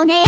Oh donate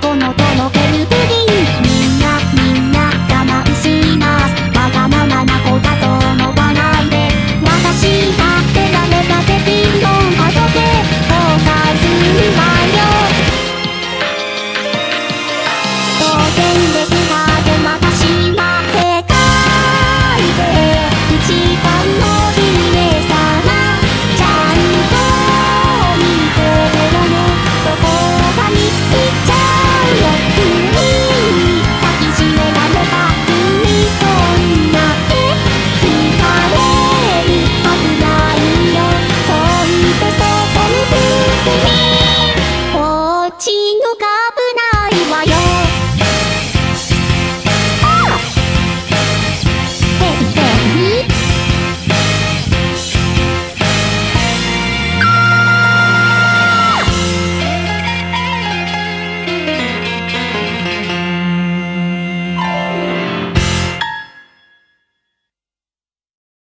顎の